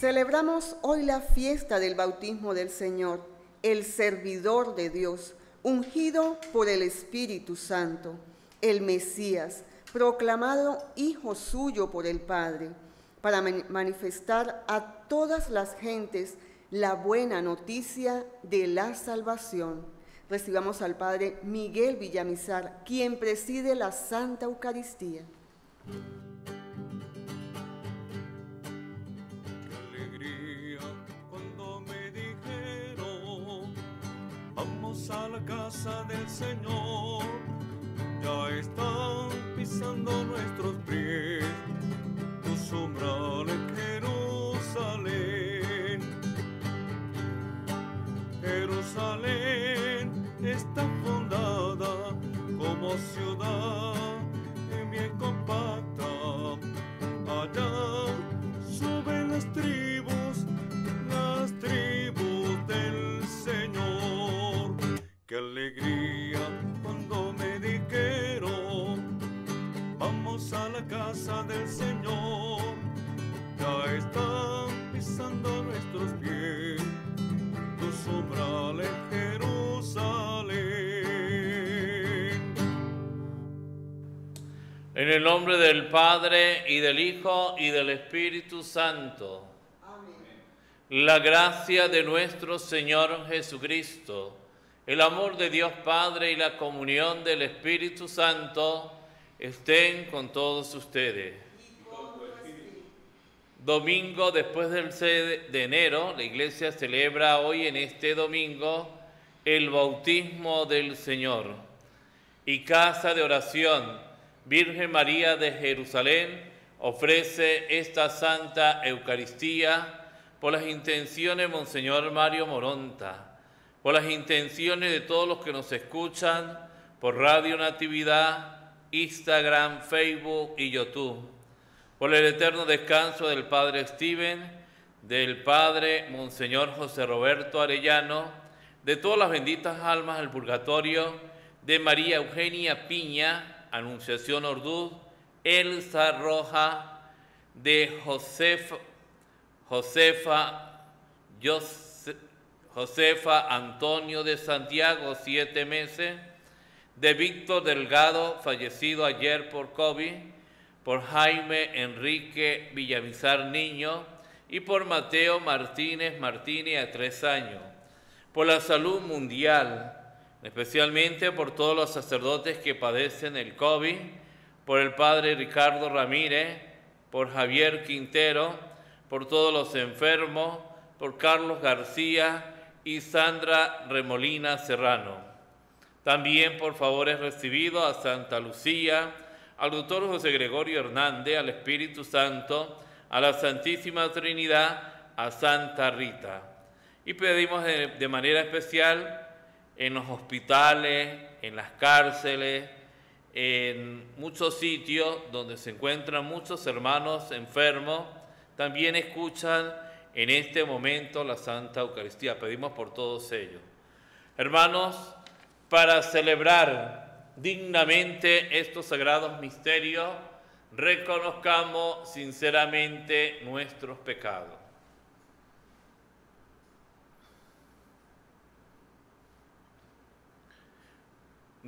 Celebramos hoy la fiesta del bautismo del Señor, el servidor de Dios, ungido por el Espíritu Santo, el Mesías, proclamado Hijo suyo por el Padre, para manifestar a todas las gentes la buena noticia de la salvación. Recibamos al Padre Miguel Villamizar, quien preside la Santa Eucaristía. A la casa del Señor. Ya están pisando nuestros pies, tu sombra en Jerusalén. Jerusalén está fundada como ciudad En el nombre del Padre y del Hijo y del Espíritu Santo. Amén. La gracia de nuestro Señor Jesucristo el amor de Dios Padre y la comunión del Espíritu Santo estén con todos ustedes. Domingo después del 6 de enero, la iglesia celebra hoy en este domingo el bautismo del Señor. Y Casa de Oración, Virgen María de Jerusalén, ofrece esta Santa Eucaristía por las intenciones de Monseñor Mario Moronta por las intenciones de todos los que nos escuchan por Radio Natividad, Instagram, Facebook y YouTube, por el eterno descanso del Padre Steven, del Padre Monseñor José Roberto Arellano, de todas las benditas almas del purgatorio, de María Eugenia Piña, Anunciación Orduz, Elsa Roja, de Josefa, Josefa Josefa Antonio de Santiago, siete meses, de Víctor Delgado, fallecido ayer por COVID, por Jaime Enrique Villamizar Niño y por Mateo Martínez Martínez a tres años, por la salud mundial, especialmente por todos los sacerdotes que padecen el COVID, por el padre Ricardo Ramírez, por Javier Quintero, por todos los enfermos, por Carlos García, y Sandra Remolina Serrano. También por favores recibido a Santa Lucía, al doctor José Gregorio Hernández, al Espíritu Santo, a la Santísima Trinidad, a Santa Rita. Y pedimos de, manera especial en los hospitales, en las cárceles, en muchos sitios donde se encuentran muchos hermanos enfermos, también escuchan en este momento la Santa Eucaristía. Pedimos por todos ellos. Hermanos, para celebrar dignamente estos sagrados misterios, reconozcamos sinceramente nuestros pecados.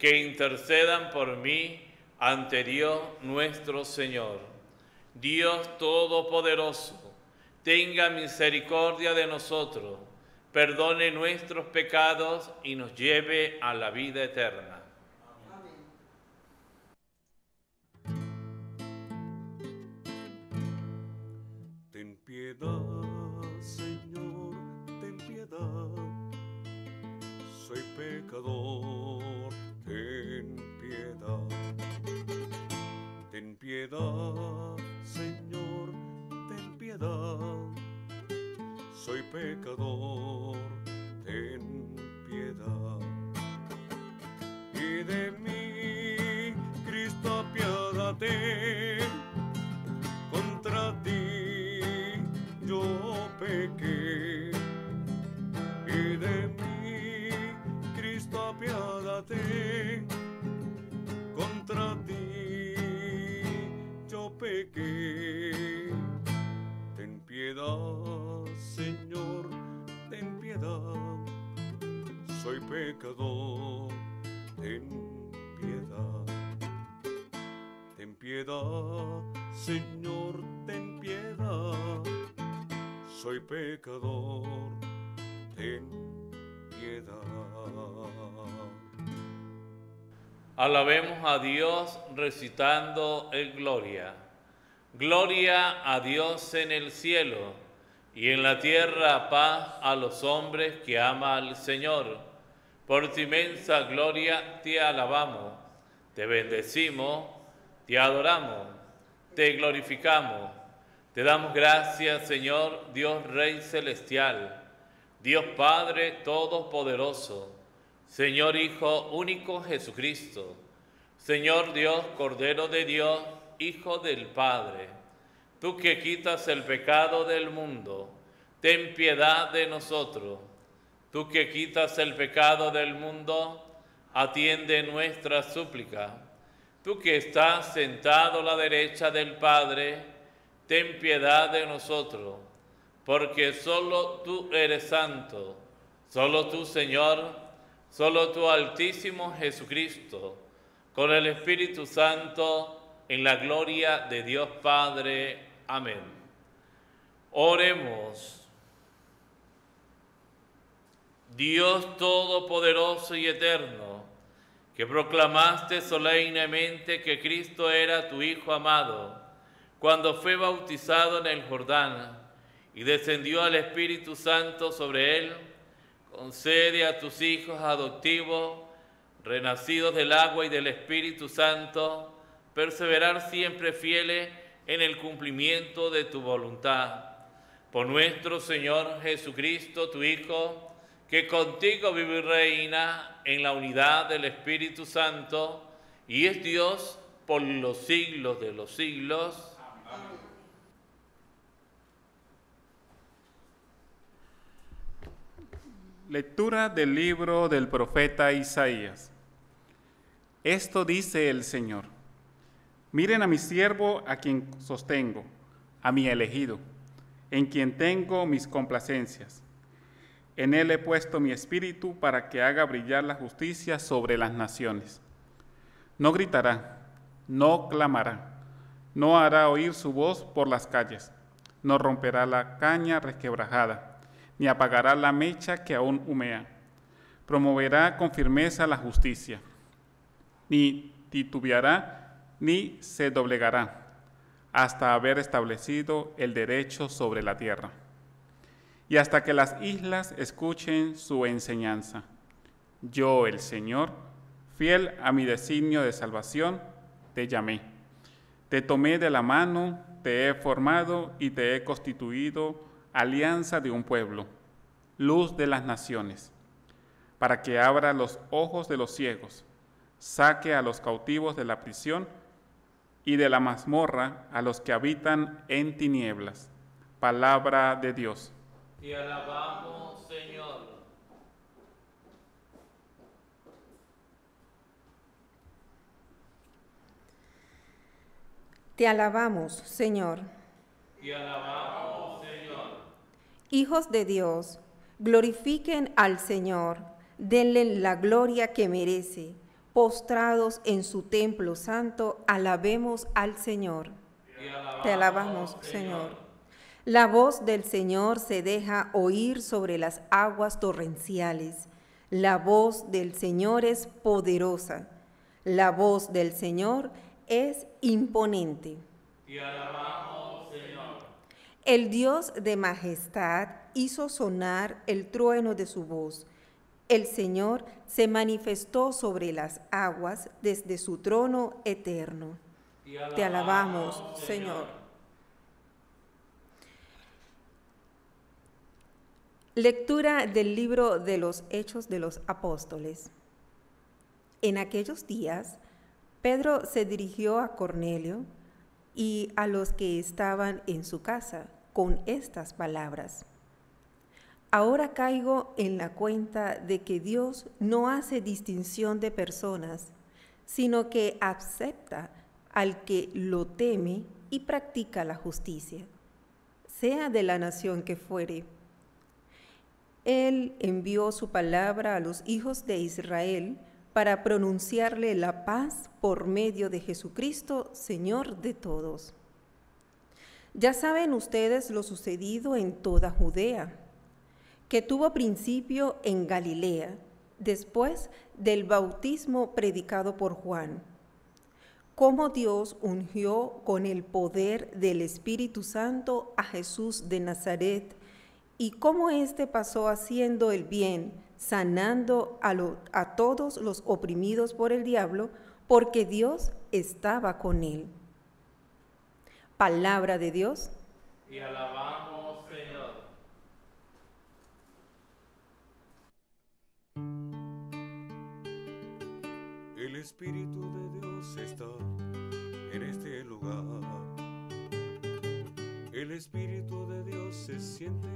que intercedan por mí ante Dios nuestro Señor. Dios Todopoderoso tenga misericordia de nosotros, perdone nuestros pecados y nos lleve a la vida eterna. Señor, ten piedad. Soy pecador, ten piedad. Y de mí, Cristo, apiádate contra ti yo pequé y de mí Cristo apiádate contra ti ten piedad Señor ten piedad soy pecador ten piedad Ten piedad, Señor, ten piedad. Soy pecador, ten piedad. Alabemos a Dios recitando el Gloria. Gloria a Dios en el cielo y en la tierra paz a los hombres que ama al Señor. Por tu inmensa gloria te alabamos, te bendecimos, te adoramos, te glorificamos. Te damos gracias, Señor, Dios Rey Celestial, Dios Padre Todopoderoso, Señor Hijo único Jesucristo, Señor Dios, Cordero de Dios, Hijo del Padre, tú que quitas el pecado del mundo, ten piedad de nosotros. Tú que quitas el pecado del mundo, atiende nuestra súplica. Tú que estás sentado a la derecha del Padre, ten piedad de nosotros, porque solo tú eres santo, solo tú, Señor, solo tú, Altísimo Jesucristo, con el Espíritu Santo, en la gloria de Dios Padre. Amén. Oremos. Dios Todopoderoso y Eterno, que proclamaste solemnemente que Cristo era tu Hijo amado, cuando fue bautizado en el Jordán y descendió al Espíritu Santo sobre él, concede a tus hijos adoptivos, renacidos del agua y del Espíritu Santo, perseverar siempre fieles en el cumplimiento de tu voluntad. Por nuestro Señor Jesucristo, tu Hijo, que contigo vive y reina en la unidad del Espíritu Santo y es Dios por los siglos de los siglos. Lectura del libro del profeta Isaías. Esto dice el Señor. Miren a mi siervo a quien sostengo, a mi elegido, en quien tengo mis complacencias. En él he puesto mi espíritu para que haga brillar la justicia sobre las naciones. No gritará, no clamará, no hará oír su voz por las calles, no romperá la caña resquebrajada, ni apagará la mecha que aún humea. Promoverá con firmeza la justicia, ni titubeará, ni se doblegará, hasta haber establecido el derecho sobre la tierra y hasta que las islas escuchen su enseñanza. Yo, el Señor, fiel a mi designio de salvación, te llamé. Te tomé de la mano, te he formado y te he constituido alianza de un pueblo, luz de las naciones, para que abra los ojos de los ciegos, saque a los cautivos de la prisión y de la mazmorra a los que habitan en tinieblas. Palabra de Dios. Te alabamos, Señor. Te alabamos, Señor. Te alabamos, Señor. Hijos de Dios, glorifiquen al Señor, denle la gloria que merece. Postrados en su templo santo, alabemos al Señor. Te alabamos, alabamos, Señor. La voz del Señor se deja oír sobre las aguas torrenciales. La voz del Señor es poderosa. La voz del Señor es imponente. Te alabamos, Señor. El Dios de majestad hizo sonar el trueno de su voz. El Señor se manifestó sobre las aguas desde su trono eterno. Te alabamos, Señor. Lectura del libro de los Hechos de los Apóstoles. En aquellos días, Pedro se dirigió a Cornelio y a los que estaban en su casa con estas palabras. Ahora caigo en la cuenta de que Dios no hace distinción de personas, sino que acepta al que lo teme y practica la justicia, sea de la nación que fuere. Él envió su palabra a los hijos de Israel para pronunciarle la paz por medio de Jesucristo, Señor de todos. Ya saben ustedes lo sucedido en toda Judea que tuvo principio en Galilea, después del bautismo predicado por Juan. Cómo Dios ungió con el poder del Espíritu Santo a Jesús de Nazaret y cómo éste pasó haciendo el bien, sanando a, todos los oprimidos por el diablo, porque Dios estaba con él. Palabra de Dios. Y alabamos, Espíritu de Dios está en este lugar. El Espíritu de Dios se siente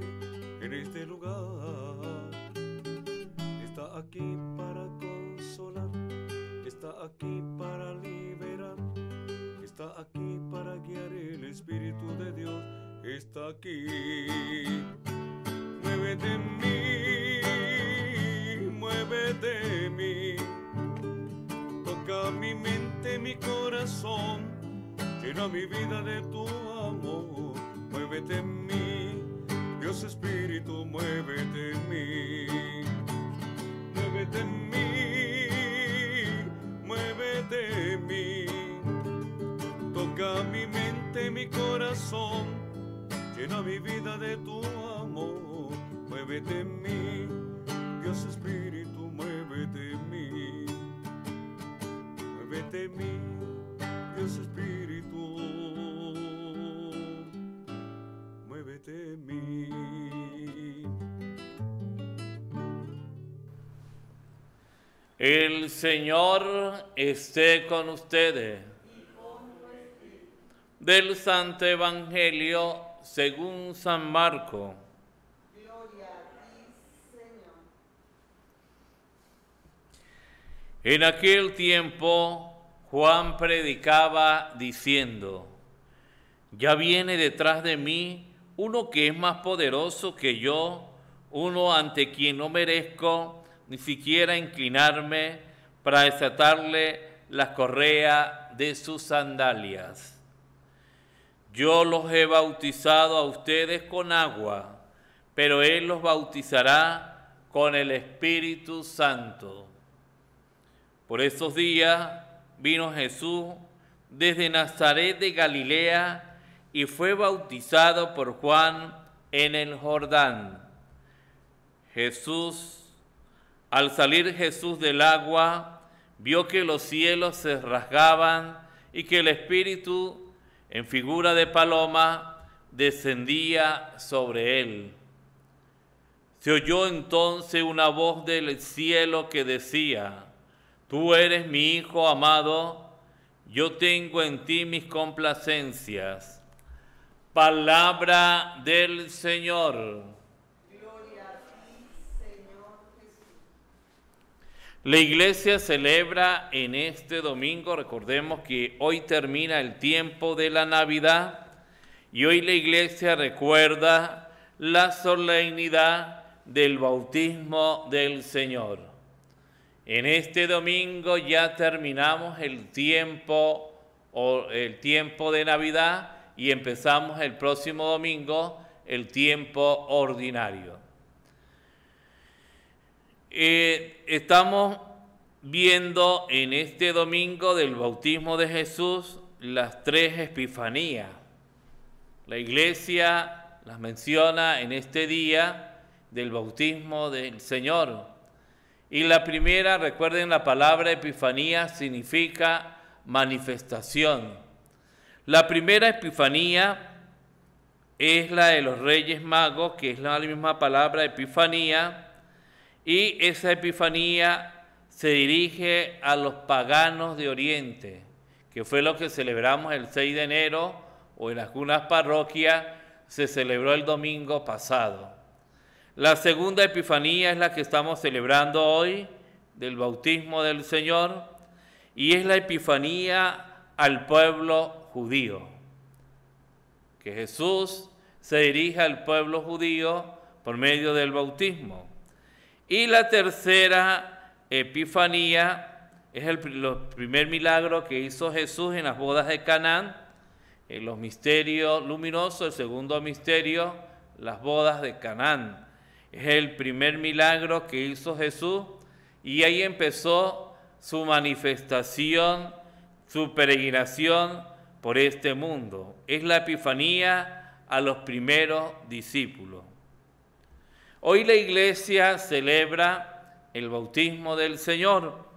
en este lugar. Está aquí para consolar, está aquí para liberar, está aquí para guiar. El Espíritu de Dios está aquí. Muévete en mí, llena mi vida de tu amor. Muévete en mí, Dios Espíritu, muévete en mí. Muévete en mí, muévete en mí. Toca mi mente, mi corazón, llena mi vida de tu amor. Muévete en mí, El Señor esté con ustedes. Del Santo Evangelio según San Marco. En aquel tiempo Juan predicaba diciendo, ya viene detrás de mí uno que es más poderoso que yo, uno ante quien no merezco ni siquiera inclinarme para desatarle las correas de sus sandalias. Yo los he bautizado a ustedes con agua, pero Él los bautizará con el Espíritu Santo. Por esos días vino Jesús desde Nazaret de Galilea y fue bautizado por Juan en el Jordán. Jesús, al salir Jesús del agua, vio que los cielos se rasgaban y que el Espíritu, en figura de paloma, descendía sobre él. Se oyó entonces una voz del cielo que decía, Tú eres mi Hijo amado, yo tengo en ti mis complacencias. Palabra del Señor. La iglesia celebra en este domingo, recordemos que hoy termina el tiempo de la Navidad y hoy la iglesia recuerda la solemnidad del bautismo del Señor. En este domingo ya terminamos el tiempo o el tiempo de Navidad y empezamos el próximo domingo el tiempo ordinario. Eh, estamos viendo en este domingo del bautismo de Jesús las tres epifanías. La iglesia las menciona en este día del bautismo del Señor. Y la primera, recuerden la palabra epifanía, significa manifestación. La primera epifanía es la de los reyes magos, que es la misma palabra epifanía, y esa epifanía se dirige a los paganos de Oriente, que fue lo que celebramos el 6 de enero o en algunas parroquias se celebró el domingo pasado. La segunda epifanía es la que estamos celebrando hoy, del bautismo del Señor, y es la epifanía al pueblo judío. Que Jesús se dirige al pueblo judío por medio del bautismo. Y la tercera epifanía es el primer milagro que hizo Jesús en las bodas de Canaán, en los misterios luminosos, el segundo misterio, las bodas de Canaán. Es el primer milagro que hizo Jesús y ahí empezó su manifestación, su peregrinación por este mundo. Es la epifanía a los primeros discípulos. Hoy la iglesia celebra el bautismo del Señor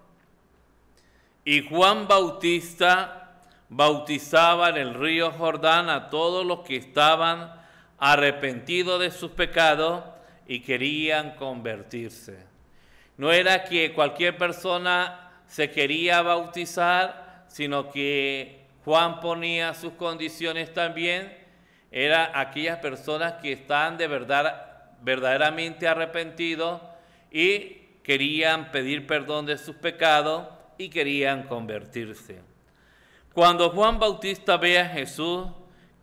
y Juan Bautista bautizaba en el río Jordán a todos los que estaban arrepentidos de sus pecados y querían convertirse. No era que cualquier persona se quería bautizar, sino que Juan ponía sus condiciones también. Era aquellas personas que estaban de verdad verdaderamente arrepentidos y querían pedir perdón de sus pecados y querían convertirse. Cuando Juan Bautista ve a Jesús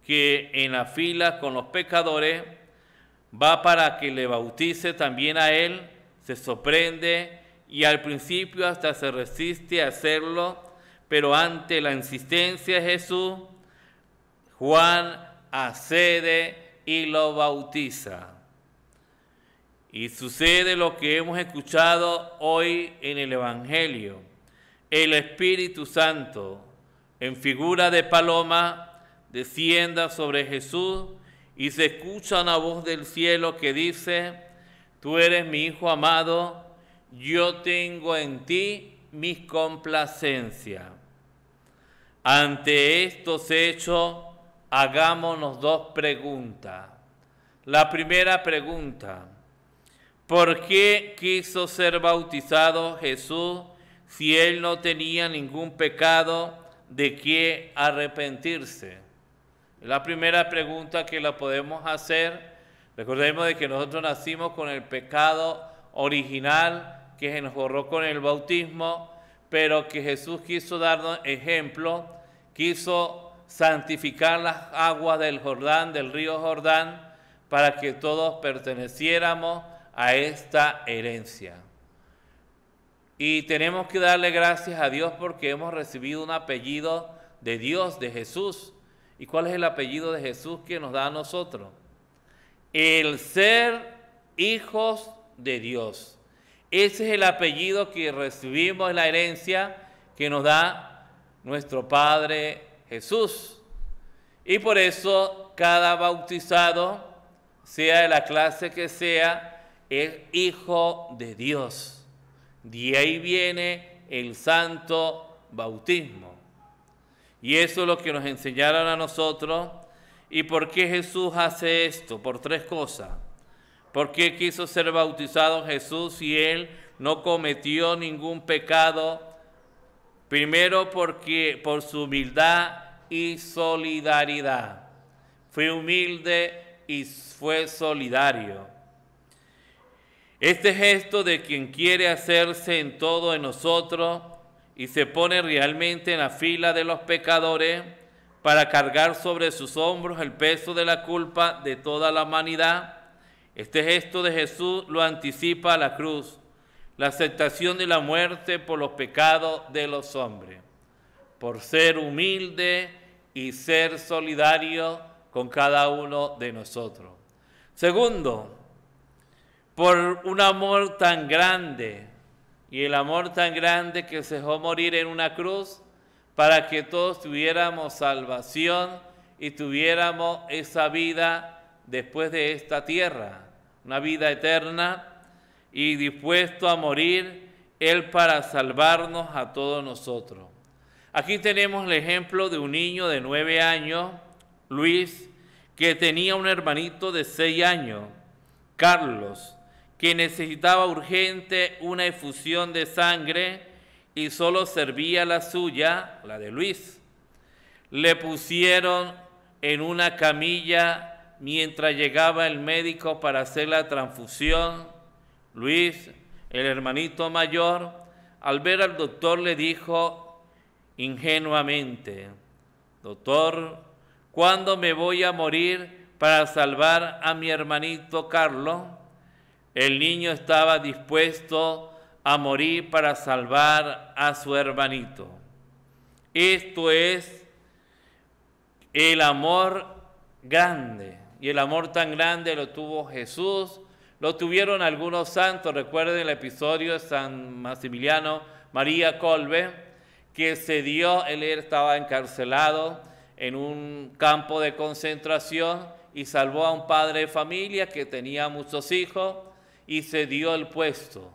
que en la fila con los pecadores va para que le bautice también a él, se sorprende y al principio hasta se resiste a hacerlo, pero ante la insistencia de Jesús, Juan accede y lo bautiza. Y sucede lo que hemos escuchado hoy en el Evangelio. El Espíritu Santo, en figura de paloma, descienda sobre Jesús y se escucha una voz del cielo que dice, tú eres mi Hijo amado, yo tengo en ti mi complacencia. Ante estos hechos, hagámonos dos preguntas. La primera pregunta, ¿Por qué quiso ser bautizado Jesús si él no tenía ningún pecado de qué arrepentirse? La primera pregunta que la podemos hacer, recordemos de que nosotros nacimos con el pecado original que se nos borró con el bautismo, pero que Jesús quiso darnos ejemplo, quiso santificar las aguas del Jordán, del río Jordán, para que todos perteneciéramos a esta herencia. Y tenemos que darle gracias a Dios porque hemos recibido un apellido de Dios, de Jesús. ¿Y cuál es el apellido de Jesús que nos da a nosotros? El ser hijos de Dios. Ese es el apellido que recibimos en la herencia que nos da nuestro Padre Jesús. Y por eso cada bautizado, sea de la clase que sea, es hijo de Dios. De ahí viene el santo bautismo. Y eso es lo que nos enseñaron a nosotros. ¿Y por qué Jesús hace esto? Por tres cosas. ¿Por qué quiso ser bautizado Jesús si él no cometió ningún pecado? Primero porque por su humildad y solidaridad. Fue humilde y fue solidario. Este gesto de quien quiere hacerse en todo en nosotros y se pone realmente en la fila de los pecadores para cargar sobre sus hombros el peso de la culpa de toda la humanidad, este gesto de Jesús lo anticipa a la cruz, la aceptación de la muerte por los pecados de los hombres, por ser humilde y ser solidario con cada uno de nosotros. Segundo, por un amor tan grande y el amor tan grande que se dejó morir en una cruz para que todos tuviéramos salvación y tuviéramos esa vida después de esta tierra, una vida eterna y dispuesto a morir Él para salvarnos a todos nosotros. Aquí tenemos el ejemplo de un niño de nueve años, Luis, que tenía un hermanito de seis años, Carlos, que necesitaba urgente una efusión de sangre y solo servía la suya, la de Luis. Le pusieron en una camilla mientras llegaba el médico para hacer la transfusión. Luis, el hermanito mayor, al ver al doctor le dijo ingenuamente, doctor, ¿cuándo me voy a morir para salvar a mi hermanito Carlos? El niño estaba dispuesto a morir para salvar a su hermanito. Esto es el amor grande. Y el amor tan grande lo tuvo Jesús, lo tuvieron algunos santos. Recuerden el episodio de San Maximiliano María Colbe, que se dio, él estaba encarcelado en un campo de concentración y salvó a un padre de familia que tenía muchos hijos y se dio el puesto.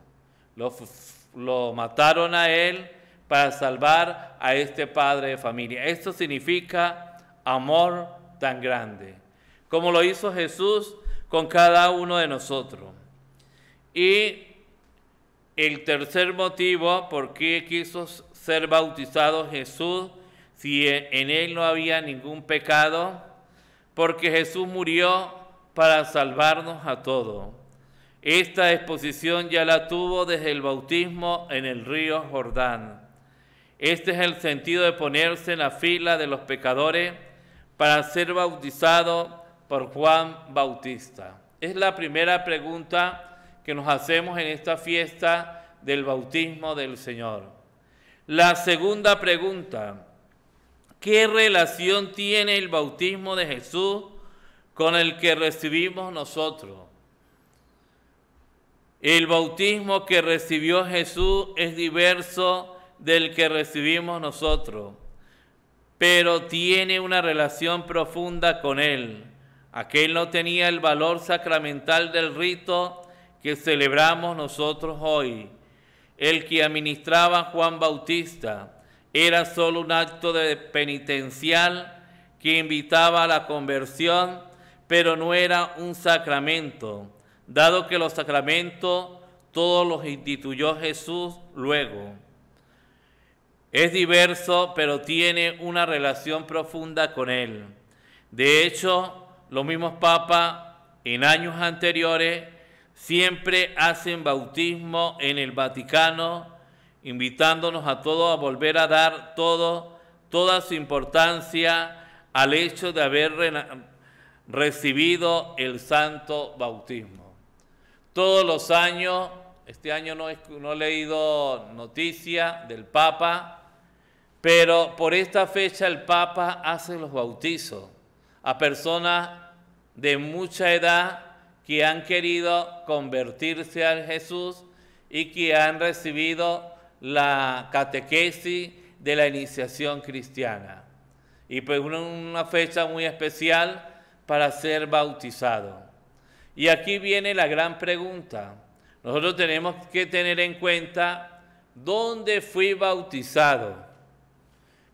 Lo, mataron a él para salvar a este padre de familia. Esto significa amor tan grande, como lo hizo Jesús con cada uno de nosotros. Y el tercer motivo por qué quiso ser bautizado Jesús si en él no había ningún pecado, porque Jesús murió para salvarnos a todos. Esta exposición ya la tuvo desde el bautismo en el río Jordán. Este es el sentido de ponerse en la fila de los pecadores para ser bautizado por Juan Bautista. Es la primera pregunta que nos hacemos en esta fiesta del bautismo del Señor. La segunda pregunta, ¿qué relación tiene el bautismo de Jesús con el que recibimos nosotros? El bautismo que recibió Jesús es diverso del que recibimos nosotros, pero tiene una relación profunda con Él. Aquel no tenía el valor sacramental del rito que celebramos nosotros hoy. El que administraba Juan Bautista era solo un acto penitencial que invitaba a la conversión, pero no era un sacramento dado que los sacramentos todos los instituyó Jesús luego. Es diverso, pero tiene una relación profunda con Él. De hecho, los mismos papas en años anteriores siempre hacen bautismo en el Vaticano, invitándonos a todos a volver a dar todo, toda su importancia al hecho de haber recibido el santo bautismo. Todos los años, este año no no he leído noticia del Papa, pero por esta fecha el Papa hace los bautizos a personas de mucha edad que han querido convertirse a Jesús y que han recibido la catequesis de la iniciación cristiana. Y pues una fecha muy especial para ser bautizado. Y aquí viene la gran pregunta. Nosotros tenemos que tener en cuenta dónde fui bautizado,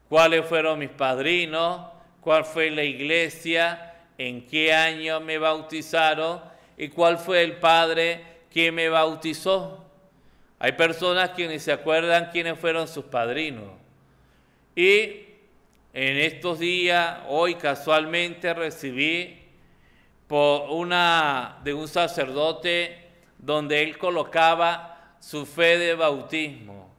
cuáles fueron mis padrinos, cuál fue la iglesia, en qué año me bautizaron y cuál fue el padre que me bautizó. Hay personas que ni se acuerdan quiénes fueron sus padrinos. Y en estos días, hoy casualmente recibí por una, de un sacerdote donde él colocaba su fe de bautismo,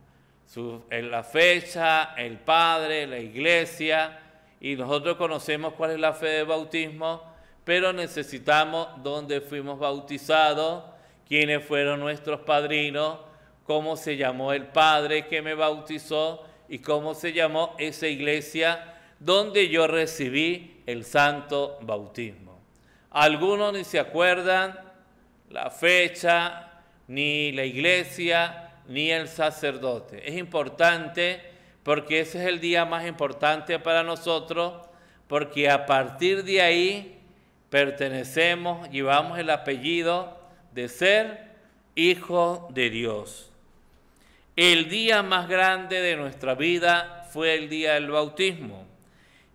en la fecha, el padre, la iglesia, y nosotros conocemos cuál es la fe de bautismo, pero necesitamos dónde fuimos bautizados, quiénes fueron nuestros padrinos, cómo se llamó el padre que me bautizó y cómo se llamó esa iglesia donde yo recibí el santo bautismo. Algunos ni se acuerdan la fecha, ni la iglesia, ni el sacerdote. Es importante porque ese es el día más importante para nosotros, porque a partir de ahí pertenecemos, llevamos el apellido de ser hijos de Dios. El día más grande de nuestra vida fue el día del bautismo.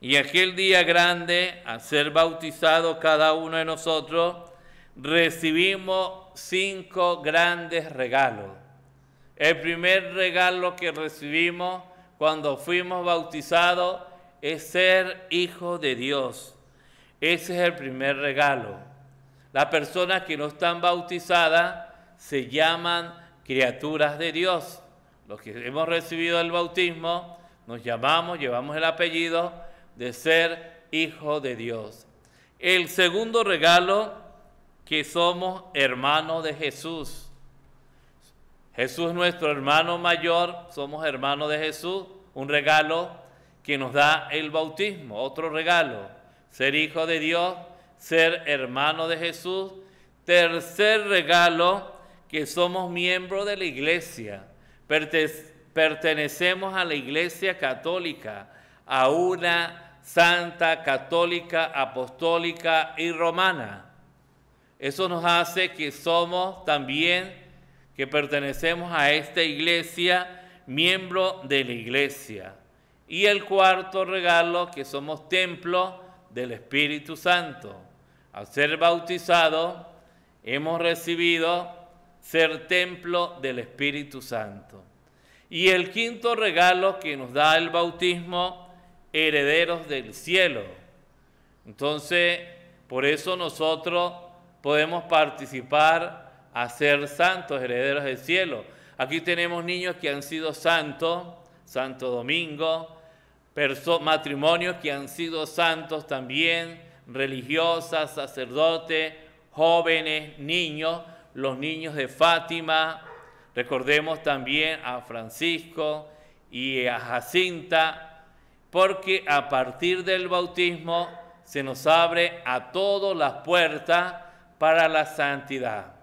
Y aquel día grande, al ser bautizado cada uno de nosotros, recibimos cinco grandes regalos. El primer regalo que recibimos cuando fuimos bautizados es ser hijo de Dios. Ese es el primer regalo. Las personas que no están bautizadas se llaman criaturas de Dios. Los que hemos recibido el bautismo nos llamamos, llevamos el apellido de ser hijo de Dios. El segundo regalo, que somos hermanos de Jesús. Jesús es nuestro hermano mayor, somos hermanos de Jesús, un regalo que nos da el bautismo, otro regalo, ser hijo de Dios, ser hermano de Jesús. Tercer regalo, que somos miembros de la iglesia, pertenecemos a la iglesia católica, a una santa, católica, apostólica y romana. Eso nos hace que somos también, que pertenecemos a esta iglesia, miembro de la iglesia. Y el cuarto regalo, que somos templo del Espíritu Santo. Al ser bautizados, hemos recibido ser templo del Espíritu Santo. Y el quinto regalo que nos da el bautismo herederos del cielo. Entonces, por eso nosotros podemos participar a ser santos, herederos del cielo. Aquí tenemos niños que han sido santos, Santo Domingo, matrimonios que han sido santos también, religiosas, sacerdotes, jóvenes, niños, los niños de Fátima, recordemos también a Francisco y a Jacinta, porque a partir del bautismo se nos abre a todas las puertas para la santidad.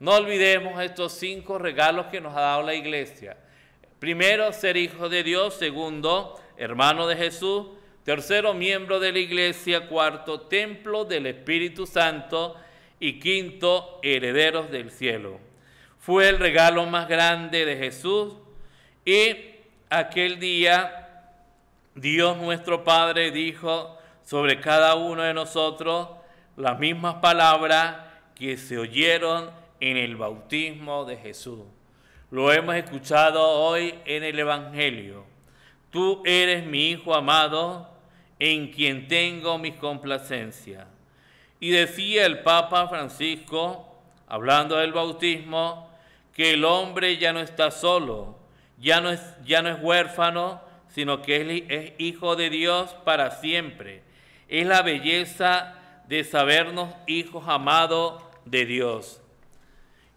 No olvidemos estos cinco regalos que nos ha dado la iglesia. Primero, ser hijo de Dios. Segundo, hermano de Jesús. Tercero, miembro de la iglesia. Cuarto, templo del Espíritu Santo. Y quinto, herederos del cielo. Fue el regalo más grande de Jesús. Y aquel día Dios nuestro Padre dijo sobre cada uno de nosotros las mismas palabras que se oyeron en el bautismo de Jesús. Lo hemos escuchado hoy en el Evangelio. Tú eres mi Hijo amado, en quien tengo mi complacencia. Y decía el Papa Francisco, hablando del bautismo, que el hombre ya no está solo, ya no es, ya no es huérfano, sino que es hijo de Dios para siempre. Es la belleza de sabernos hijos amados de Dios.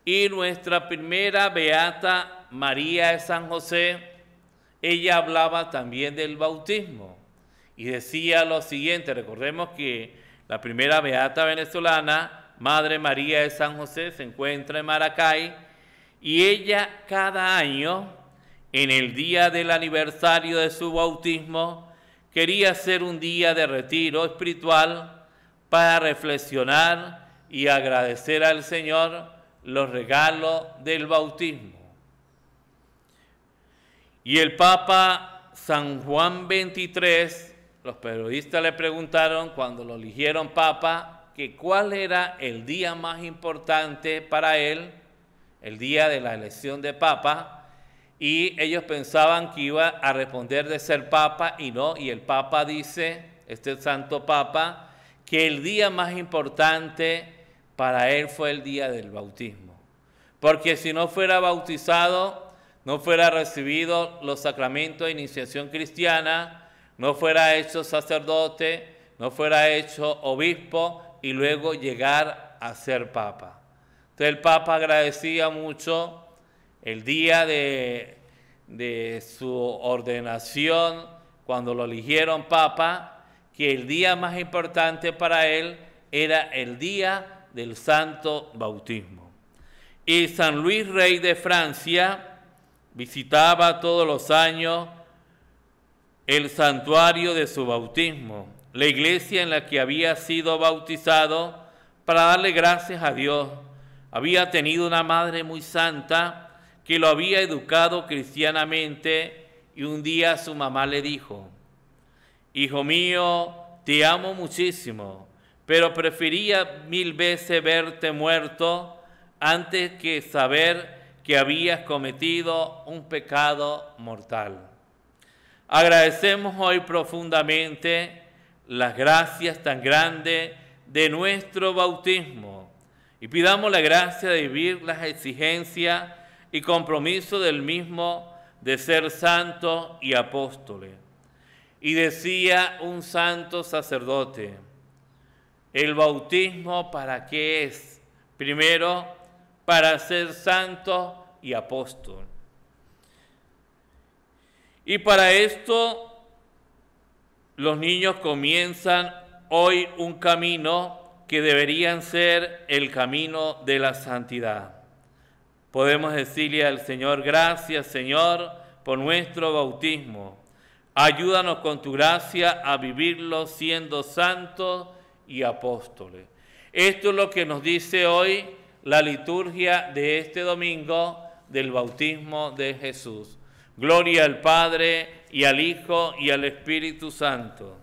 Y nuestra primera beata María de San José, ella hablaba también del bautismo y decía lo siguiente, recordemos que la primera beata venezolana, Madre María de San José, se encuentra en Maracay y ella cada año en el día del aniversario de su bautismo, quería ser un día de retiro espiritual para reflexionar y agradecer al Señor los regalos del bautismo. Y el Papa San Juan XXIII, los periodistas le preguntaron cuando lo eligieron Papa, que cuál era el día más importante para él, el día de la elección de Papa, y ellos pensaban que iba a responder de ser papa y no, y el papa dice, este santo papa, que el día más importante para él fue el día del bautismo. Porque si no fuera bautizado, no fuera recibido los sacramentos de iniciación cristiana, no fuera hecho sacerdote, no fuera hecho obispo y luego llegar a ser papa. Entonces el papa agradecía mucho el día de, su ordenación, cuando lo eligieron papa, que el día más importante para él era el día del santo bautismo. Y San Luis Rey de Francia visitaba todos los años el santuario de su bautismo, la iglesia en la que había sido bautizado, para darle gracias a Dios. Había tenido una madre muy santa que lo había educado cristianamente y un día su mamá le dijo, Hijo mío, te amo muchísimo, pero prefería mil veces verte muerto antes que saber que habías cometido un pecado mortal. Agradecemos hoy profundamente las gracias tan grandes de nuestro bautismo y pidamos la gracia de vivir las exigencias y compromiso del mismo de ser santo y apóstoles. Y decía un santo sacerdote, ¿el bautismo para qué es? Primero, para ser santo y apóstol. Y para esto los niños comienzan hoy un camino que deberían ser el camino de la santidad. Podemos decirle al Señor, gracias Señor por nuestro bautismo. Ayúdanos con tu gracia a vivirlo siendo santos y apóstoles. Esto es lo que nos dice hoy la liturgia de este domingo del bautismo de Jesús. Gloria al Padre y al Hijo y al Espíritu Santo.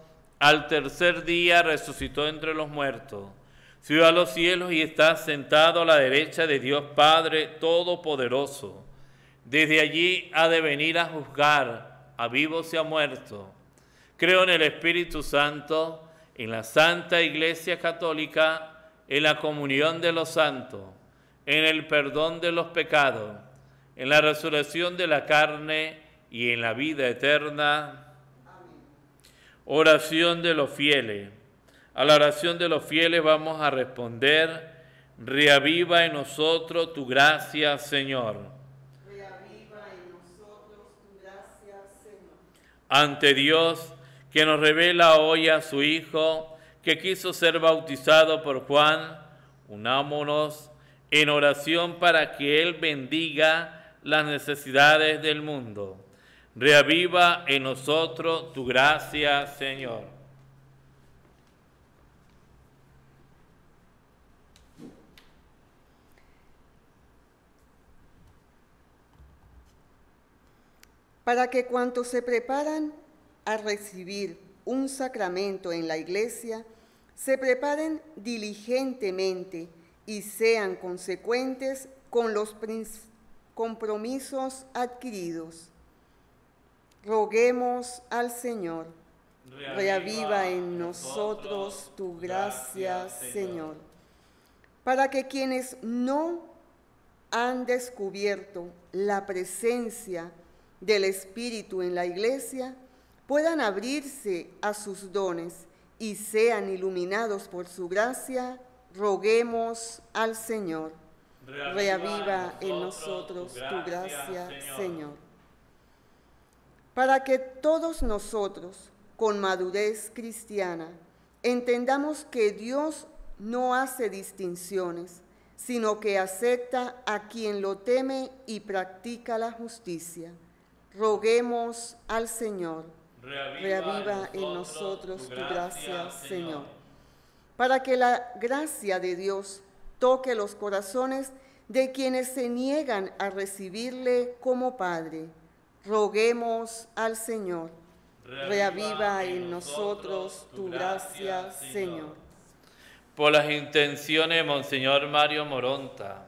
al tercer día resucitó entre los muertos, subió a los cielos y está sentado a la derecha de Dios Padre Todopoderoso. Desde allí ha de venir a juzgar a vivos y a muertos. Creo en el Espíritu Santo, en la Santa Iglesia Católica, en la comunión de los santos en el perdón de los pecados, en la resurrección de la carne y en la vida eterna. Oración de los fieles. A la oración de los fieles vamos a responder, reaviva en nosotros tu gracia, Señor. Reaviva en nosotros tu gracia, Señor. Ante Dios, que nos revela hoy a su Hijo, que quiso ser bautizado por Juan, unámonos en oración para que Él bendiga las necesidades del mundo. Reaviva en nosotros tu gracia, Señor. Para que cuantos se preparan a recibir un sacramento en la iglesia, se preparen diligentemente y sean consecuentes con los compromisos adquiridos. Roguemos al Señor, reaviva en nosotros tu gracia, Señor, para que quienes no han descubierto la presencia del Espíritu en la iglesia puedan abrirse a sus dones y sean iluminados por su gracia roguemos al Señor. Reaviva en nosotros tu gracia, Señor. Para que todos nosotros, con madurez cristiana, entendamos que Dios no hace distinciones, sino que acepta a quien lo teme y practica la justicia. Roguemos al Señor. Reaviva, en nosotros tu gracia, Señor para que la gracia de Dios toque los corazones de quienes se niegan a recibirle como Padre. Roguemos al Señor. Reaviva en nosotros tu gracia, Señor. Por las intenciones de Monseñor Mario Moronta,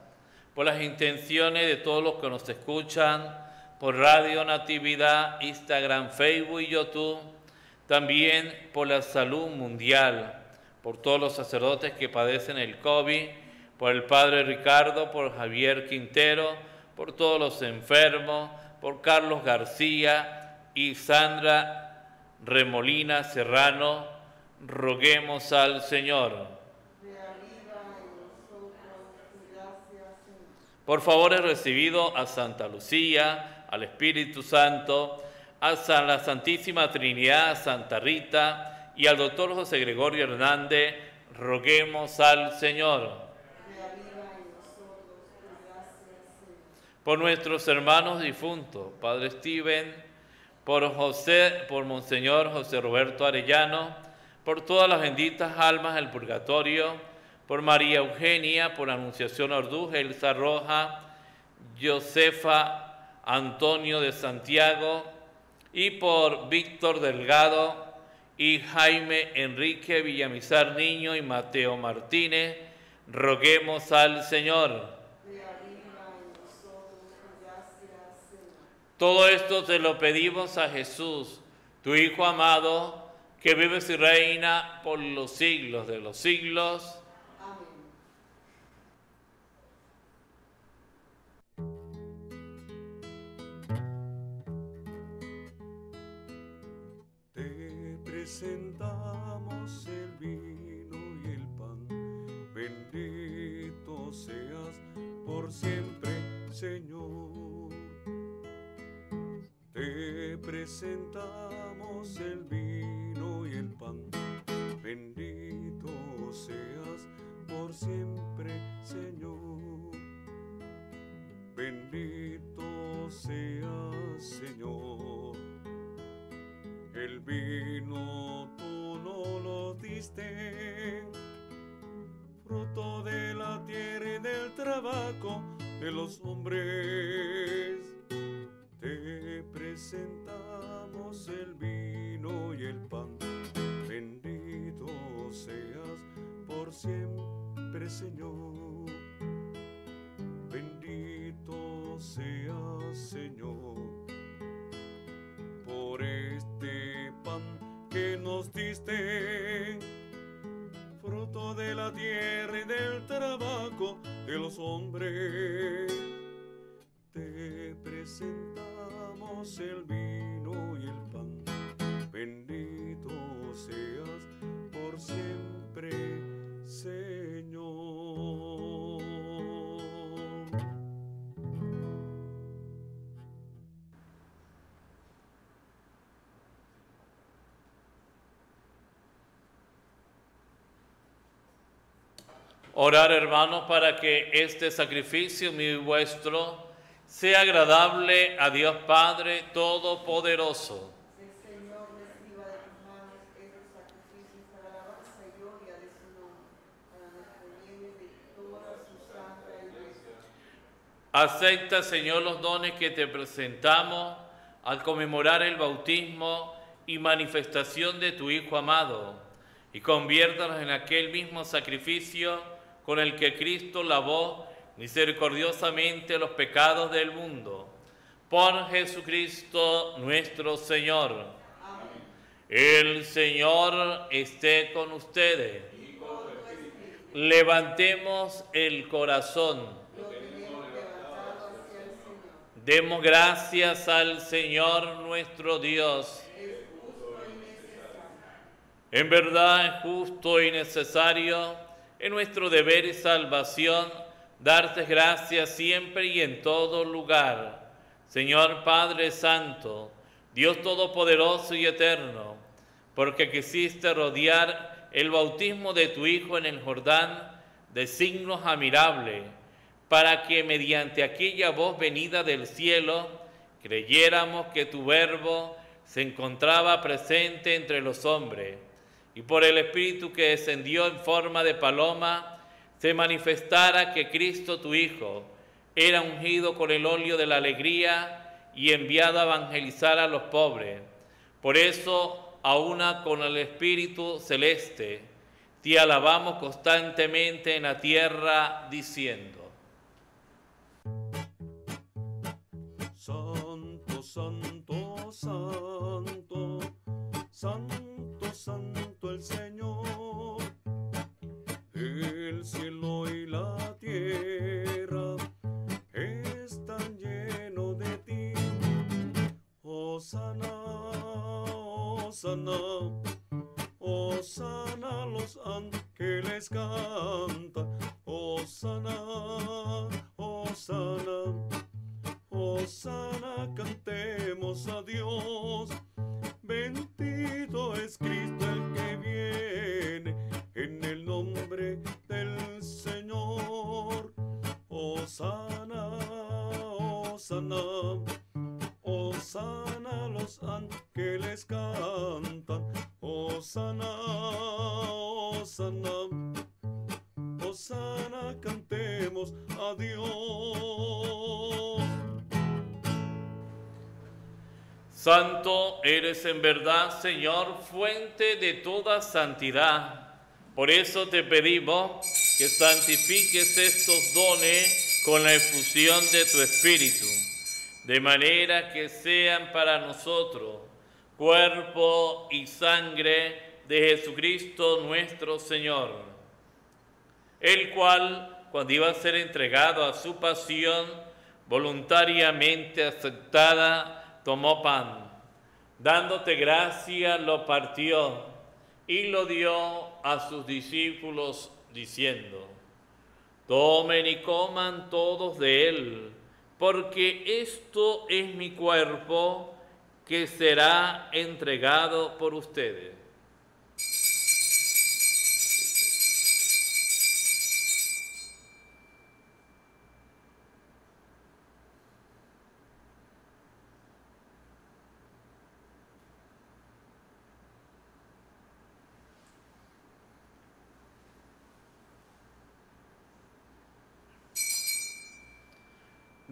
por las intenciones de todos los que nos escuchan por Radio Natividad, Instagram, Facebook y YouTube, también por la salud mundial, por todos los sacerdotes que padecen el COVID, por el Padre Ricardo, por Javier Quintero, por todos los enfermos, por Carlos García y Sandra Remolina Serrano, roguemos al Señor. Por favor, he recibido a Santa Lucía, al Espíritu Santo, a la Santísima Trinidad, Santa Rita y al doctor José Gregorio Hernández, roguemos al Señor. Por nuestros hermanos difuntos, Padre Steven, por José, por Monseñor José Roberto Arellano, por todas las benditas almas del purgatorio, por María Eugenia, por Anunciación Orduz, Elsa Roja, Josefa Antonio de Santiago y por Víctor Delgado y Jaime Enrique Villamizar Niño y Mateo Martínez, roguemos al Señor. Todo esto te lo pedimos a Jesús, tu Hijo amado, que vives y reina por los siglos de los siglos. presentamos el vino y el pan. Bendito seas por siempre, Señor. Presentamos el vino y el pan. Bendito seas por siempre, Señor. Bendito seas, Señor. El vino tú no lo diste, fruto de la tierra y del trabajo de los hombres. Te presentamos el vino y el pan. Bendito seas por siempre, Señor. Bendito seas, Señor por este pan que nos diste, fruto de la tierra y del trabajo de los hombres. Te presentamos el vino Señor. Orar, hermanos, para que este sacrificio mío y vuestro sea agradable a Dios Padre Todopoderoso. El Señor reciba de tus manos estos sacrificios para la alabanza y gloria de su nombre, para nuestro bien y de toda su santa iglesia. Acepta, Señor, los dones que te presentamos al conmemorar el bautismo y manifestación de tu Hijo amado, y conviértanos en aquel mismo sacrificio con el que Cristo lavó misericordiosamente los pecados del mundo. Por Jesucristo nuestro Señor. El Señor esté con ustedes. Levantemos el corazón. Demos gracias al Señor nuestro Dios. En verdad es justo y necesario, en nuestro deber y salvación, darte gracias siempre y en todo lugar. Señor Padre Santo, Dios Todopoderoso y Eterno, porque quisiste rodear el bautismo de tu Hijo en el Jordán de signos admirables, para que mediante aquella voz venida del cielo creyéramos que tu verbo se encontraba presente entre los hombres y por el Espíritu que descendió en forma de paloma, se manifestara que Cristo tu Hijo era ungido con el óleo de la alegría y enviado a evangelizar a los pobres. Por eso, a una con el Espíritu celeste, te alabamos constantemente en la tierra diciendo. Osana, Osana los ángeles cantan. Osana, Osana, Osana cantemos a Dios. Santo eres en verdad, Señor, fuente de toda santidad. Por eso te pedimos que santifiques estos dones con la efusión de tu Espíritu, de manera que sean para nosotros cuerpo y sangre de Jesucristo nuestro Señor, el cual, cuando iba a ser entregado a su pasión, voluntariamente aceptada, tomó pan, dándote gracia, lo partió y lo dio a sus discípulos, diciendo, tomen y coman todos de él, porque esto es mi cuerpo que será entregado por ustedes.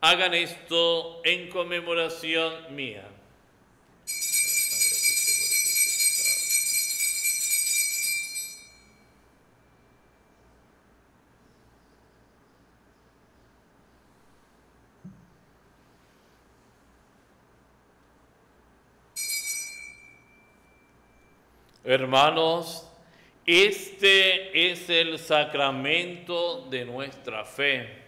Hagan esto en conmemoración mía. Hermanos, este es el sacramento de nuestra fe.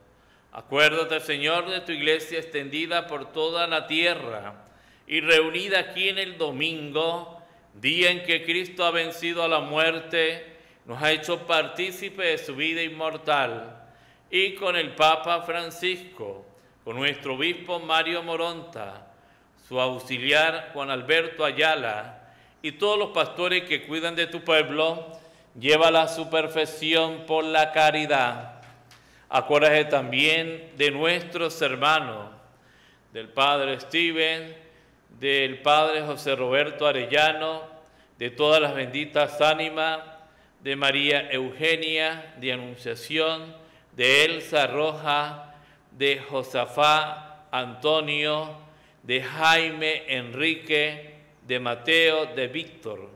Acuérdate, Señor, de tu iglesia extendida por toda la tierra y reunida aquí en el domingo, día en que Cristo ha vencido a la muerte, nos ha hecho partícipe de su vida inmortal, y con el Papa Francisco, con nuestro obispo Mario Moronta, su auxiliar Juan Alberto Ayala y todos los pastores que cuidan de tu pueblo, llévala a su perfección por la caridad. Acuérdate también de nuestros hermanos, del Padre Steven, del Padre José Roberto Arellano, de todas las benditas ánimas, de María Eugenia, de Anunciación, de Elsa Roja, de Josafá Antonio, de Jaime, Enrique, de Mateo, de Víctor,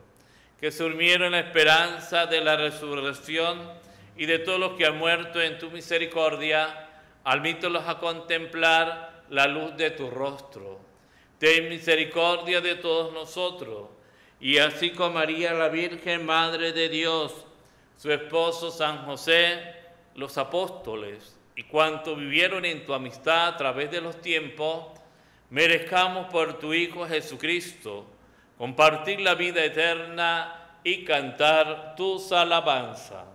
que se durmieron en la esperanza de la resurrección y de todos los que han muerto en tu misericordia, admítelos a contemplar la luz de tu rostro. Ten misericordia de todos nosotros, y así con María la Virgen, Madre de Dios, su esposo San José, los apóstoles, y cuanto vivieron en tu amistad a través de los tiempos, merezcamos por tu Hijo Jesucristo compartir la vida eterna y cantar tus alabanzas.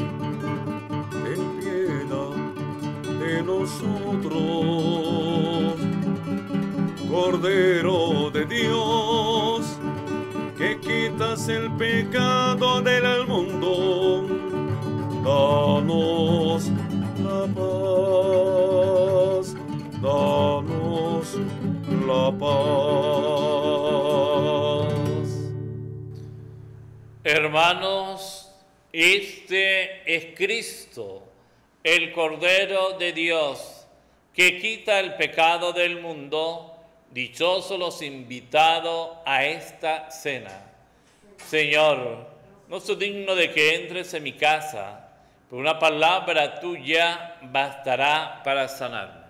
Cordero de Dios, que quitas el pecado del mundo, danos la paz, danos la paz. Hermanos, este es Cristo, el Cordero de Dios, que quita el pecado del mundo Dichosos los invitados a esta cena. Señor, no soy digno de que entres en mi casa, pero una palabra tuya bastará para sanar.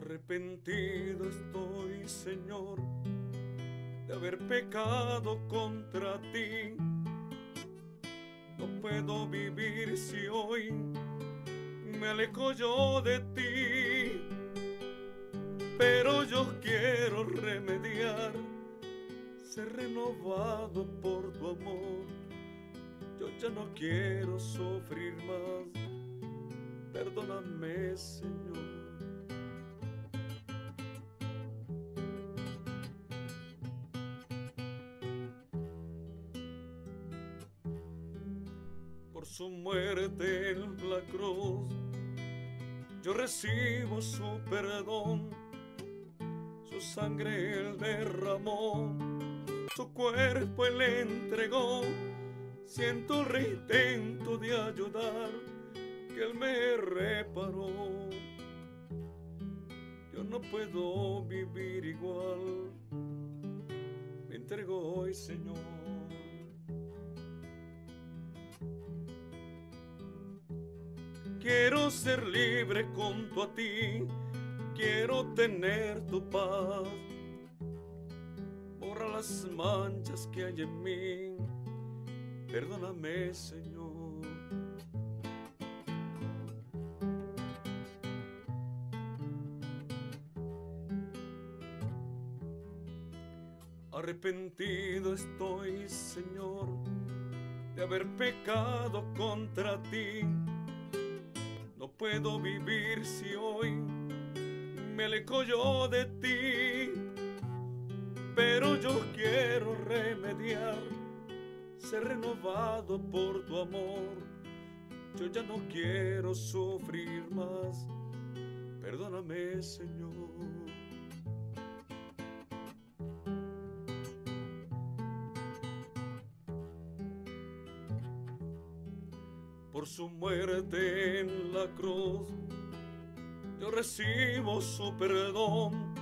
Arrepentido estoy, Señor, de haber pecado contra ti. No puedo vivir si hoy me alejo yo de ti, pero yo quiero remediar ser renovado por tu amor. Yo ya no quiero sufrir más. Perdóname, Señor. Recibo su perdón. Su sangre él derramó, su cuerpo él entregó. Siento el reintento de ayudar que él me reparó. Yo no puedo vivir igual. Me entrego hoy, Señor. Quiero ser libre junto a ti, quiero tener tu paz. Borra las manchas que hay en mí, perdóname Señor. Arrepentido estoy, Señor, de haber pecado contra ti puedo vivir si hoy me alejo yo de ti, pero yo quiero remediar, ser renovado por tu amor. Yo ya no quiero sufrir más, perdóname Señor. por su muerte la cruz. Yo recibo su perdón,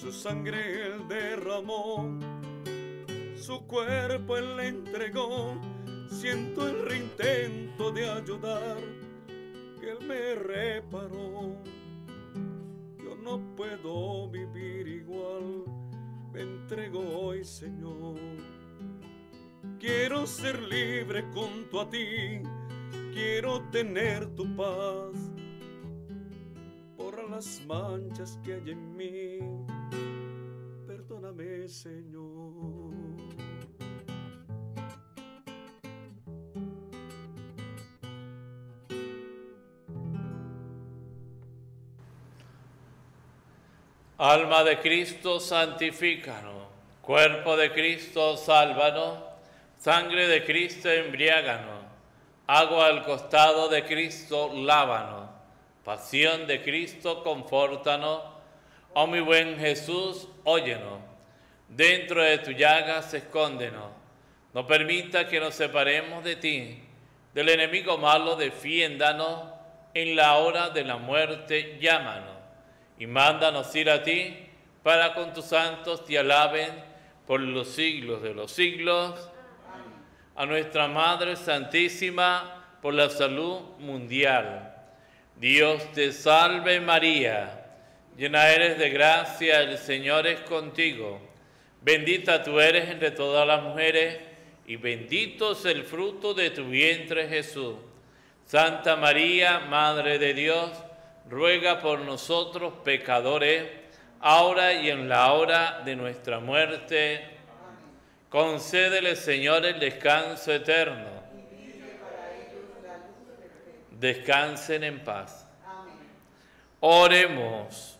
su sangre él derramó, su cuerpo él le entregó. Siento el reintento de ayudar, que él me reparó. Yo no puedo vivir igual, me entrego hoy, Señor. Quiero ser libre junto a ti, quiero tener tu paz. Borra las manchas que hay en mí, perdóname Señor. Alma de Cristo, santifícanos. Cuerpo de Cristo, sálvanos. Sangre de Cristo, embriáganos. Agua al costado de Cristo, lávanos. Pasión de Cristo, confórtanos. Oh mi buen Jesús, óyenos. Dentro de tu llagas, escóndenos. No permita que nos separemos de ti. Del enemigo malo, defiéndanos. En la hora de la muerte, llámanos. Y mándanos ir a ti, para con tus santos te alaben por los siglos de los siglos a nuestra Madre Santísima por la salud mundial. Dios te salve María, llena eres de gracia, el Señor es contigo. Bendita tú eres entre todas las mujeres y bendito es el fruto de tu vientre Jesús. Santa María, Madre de Dios, ruega por nosotros pecadores, ahora y en la hora de nuestra muerte. Concédele, Señor, el descanso eterno. Descansen en paz. Oremos.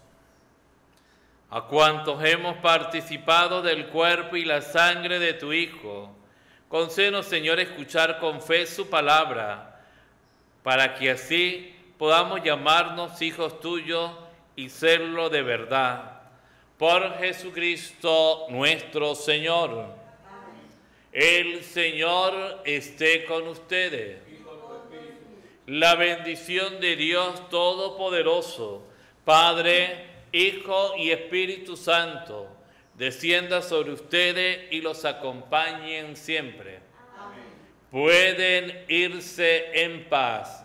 A cuantos hemos participado del cuerpo y la sangre de tu Hijo, concédenos, Señor, escuchar con fe su palabra, para que así podamos llamarnos hijos tuyos y serlo de verdad. Por Jesucristo nuestro Señor. El Señor esté con ustedes. La bendición de Dios Todopoderoso, Padre, Hijo y Espíritu Santo, descienda sobre ustedes y los acompañen siempre. Pueden irse en paz.